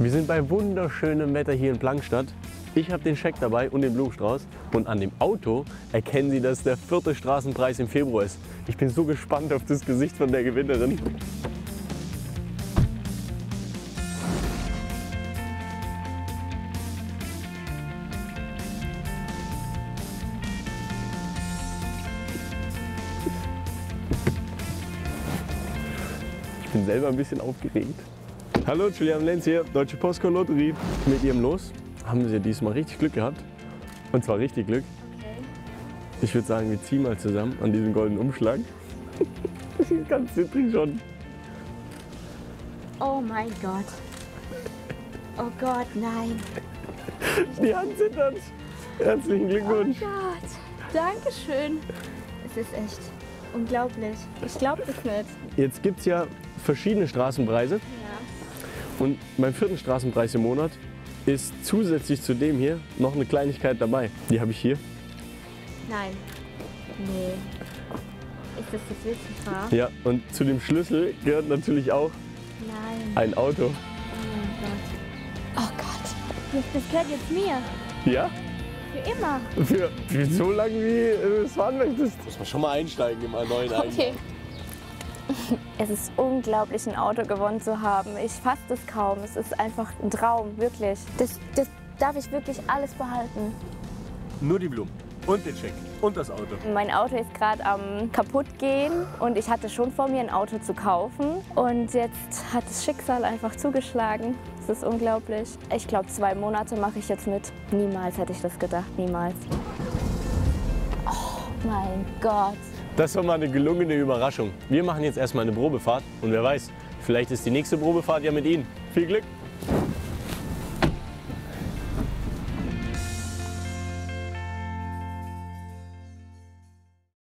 Wir sind bei wunderschönem Wetter hier in Plankstadt. Ich habe den Scheck dabei und den Blumenstrauß. Und an dem Auto erkennen Sie, dass der vierte Straßenpreis im Februar ist. Ich bin so gespannt auf das Gesicht von der Gewinnerin. Ich bin selber ein bisschen aufgeregt. Hallo, Julian Lenz hier, Deutsche Postcode Lotterie. Mit Ihrem Los haben Sie diesmal richtig Glück gehabt. Und zwar richtig Glück. Ich würde sagen, wir ziehen mal zusammen an diesem goldenen Umschlag. Das ist ganz zittrig schon. Oh mein Gott. Oh Gott, nein. Die Hand zittert. Herzlichen Oh Glückwunsch. Gott. Dankeschön. Es ist echt unglaublich. Ich glaube das nicht. Jetzt gibt es ja verschiedene Straßenpreise. Ja. Und beim vierten Straßenpreis im Monat ist zusätzlich zu dem hier noch eine Kleinigkeit dabei. Die habe ich hier. Nein. Nee. Ist das wirklich wahr? Ja, und zu dem Schlüssel gehört natürlich auch Nein. ein Auto. Oh mein Gott. Oh Gott. Das, das gehört jetzt mir. Ja? Für immer. Für, für so lange, wie du es fahren möchtest. Muss man schon mal einsteigen im neuen Okay. Es ist unglaublich, ein Auto gewonnen zu haben. Ich fasse das kaum. Es ist einfach ein Traum, wirklich. Das, das darf ich wirklich alles behalten. Nur die Blumen und den Scheck und das Auto. Mein Auto ist gerade am kaputt gehen und ich hatte schon vor mir ein Auto zu kaufen. Und jetzt hat das Schicksal einfach zugeschlagen. Es ist unglaublich. Ich glaube, zwei Monate mache ich jetzt mit. Niemals hätte ich das gedacht, niemals. Oh mein Gott. Das war mal eine gelungene Überraschung. Wir machen jetzt erstmal eine Probefahrt und wer weiß, vielleicht ist die nächste Probefahrt ja mit Ihnen. Viel Glück!